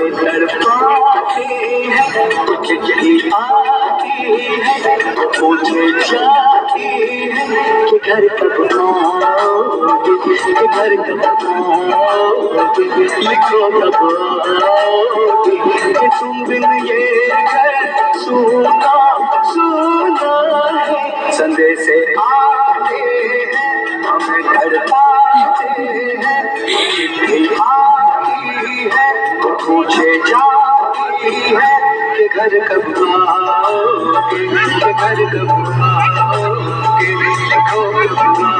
पे तड़पाती है जाती घर कब आओगे कि घर कब आओगे लिखो तुम बिन ये घर घर कपूर कपिड़ा